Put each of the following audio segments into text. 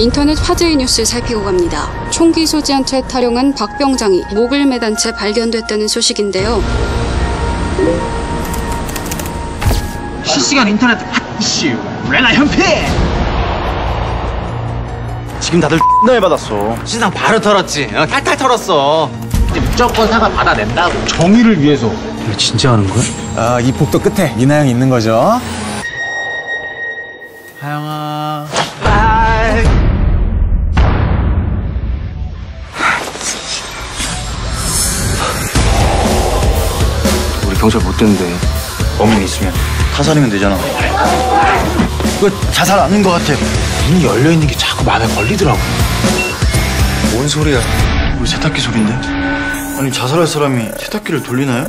인터넷 화제의 뉴스 살피고 갑니다. 총기 소지한 채 탈용한 박병장이 목을 매단 채 발견됐다는 소식인데요. 실시간 인터넷 핫이슈 레나 현패 지금 다들 X나 열받았어. 시상 바로 털었지 어, 탈탈 털었어 이제 무조건 사과 받아낸다고 정의를 위해서 진짜 하는 거야? 아, 이 복도 끝에 이나 형이 있는 거죠. 하영아. 경찰 못 되는데 범인 있으면 타살이면 되잖아. 이거 자살 아닌 것 같아. 문이 열려 있는 게 자꾸 마음에 걸리더라고 뭔 소리야? 우리 세탁기 소리인데? 아니 자살할 사람이 세탁기를 돌리나요?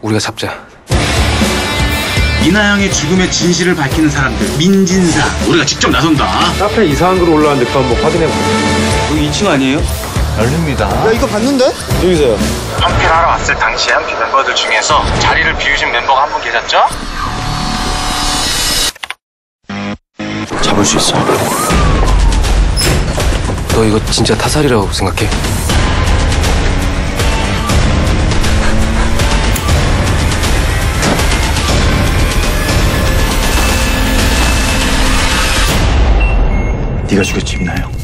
우리가 잡자. 이나영의 죽음의 진실을 밝히는 사람들 민진사 우리가 직접 나선다 카페 이상한 글 올라왔는데 그거 한번 확인해보세요. 여기 2층 아니에요? 열립니다 야, 이거 봤는데? 여기서요. 한필 하러 왔을 당시에 한필 멤버들 중에서 자리를 비우신 멤버가 한 분 계셨죠? 잡을 수 있어. 너 이거 진짜 타살이라고 생각해? 네가 죽였지, 임나영.